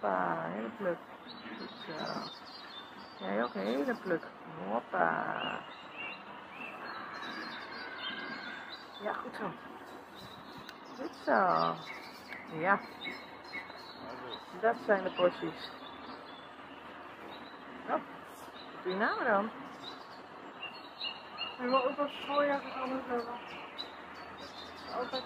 Hoppa, hele pluk. Goed zo. Jij ook hele pluk. Hoppa. Ja, goed zo. Goed zo. Ja. Dat zijn de porties. Hop doe je nou dan? En wel ook als voorjaar anders hebben. Altijd.